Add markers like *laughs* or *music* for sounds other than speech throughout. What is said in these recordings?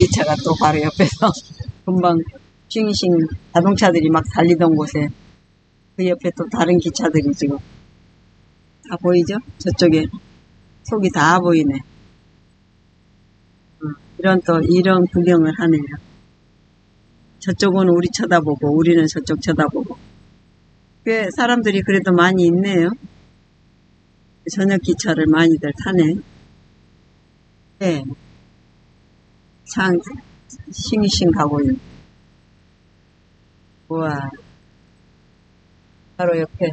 이 차가 또 바로 옆에서 *laughs* 금방 싱싱 자동차들이 막 달리던 곳에 그 옆에 또 다른 기차들이 지금 다 보이죠? 저쪽에 속이 다 보이네. 어, 이런 또 이런 구경을 하네요. 저쪽은 우리 쳐다보고 우리는 저쪽 쳐다보고 꽤 사람들이 그래도 많이 있네요. 저녁 기차를 많이들 타네. 네. 참 싱싱 가고 있네. 우와. 바로 옆에.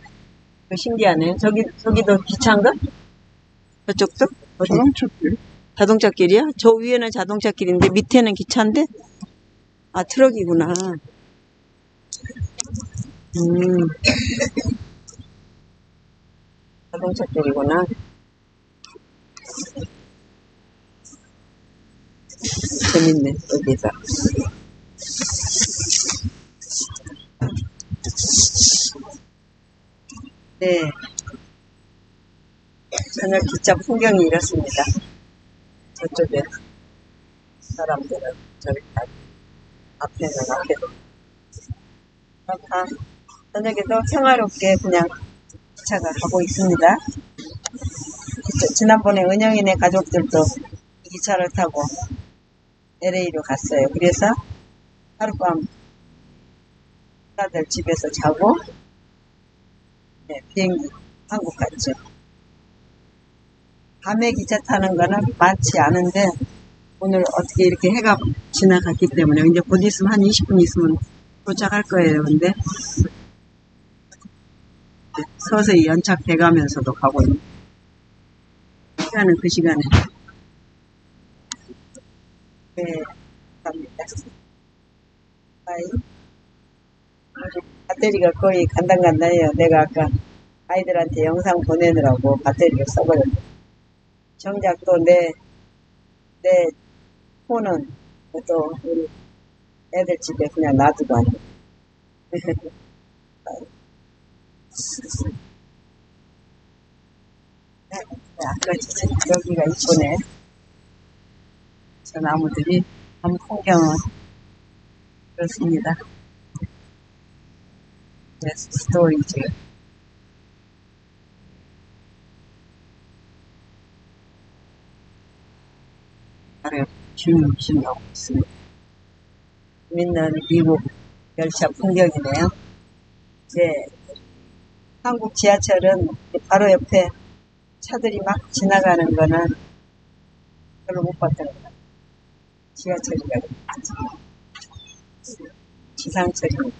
그 신기하네. 저기, 저기도 기차인가? 저쪽도? 어디? 자동차 길. 자동차 길이야? 저 위에는 자동차 길인데 밑에는 기차인데? 아, 트럭이구나. 음. *laughs* 자동차 길이구나. 재밌네, 여기서. 네. 저녁 기차 풍경이 이렇습니다. 저쪽에 사람들은 저기 다 앞에는 앞에도 다 저녁에도 평화롭게 그냥 기차가 가고 있습니다. 저- 지난번에 은영이네 가족들도 이 기차를 타고 LA로 갔어요. 그래서 하룻밤 다들 집에서 자고 네, 비행기 한국 갔죠. 밤에 기차 타는 거는 많지 않은데 오늘 어떻게 이렇게 해가 지나갔기 때문에 이제 곧 있으면 한 20분 있으면 도착할 거예요. 근데 서서히 연착돼 가면서도 가고 있는 시간은 그 시간에 네 갑니다. 아이 배터리가 거의 간당간당해요. 내가 아까 아이들한테 영상 보내느라고 배터리를 써버렸네. 정작 또 내, 내 폰은 또 우리 애들 집에 그냥 놔두고. *laughs* 아까 진짜 여기가 이쁘네. 저 나무들이 밤 풍경은 그렇습니다. 네, 스토리지. 바로 줌줌 오고 있습니다. 재밌는 미국 열차 풍경이네요. 이제 한국 지하철은 바로 옆에 차들이 막 지나가는 거는 별로 못 봤던 것 같아요. 지하철이가 지상철이